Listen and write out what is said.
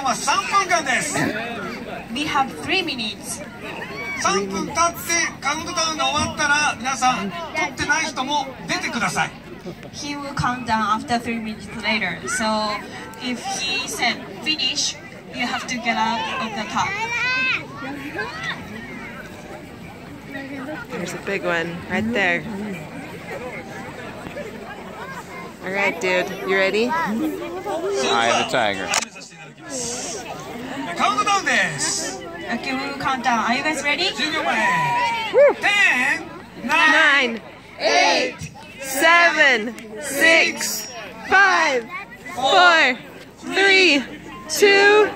間は3分間です We have three minutes. 3分経ってカウントダウンが終わったら皆さん取ってない人も出てください He will count down after three minutes later. So if he said finish, you have to get out of the top. There's a big one right there. All right, dude. You ready? Eye of the tiger. カウントダウンです Okay, we will count down. Are you guys ready? 10秒前10 9 Nine, eight, seven, six, five, four, three, two,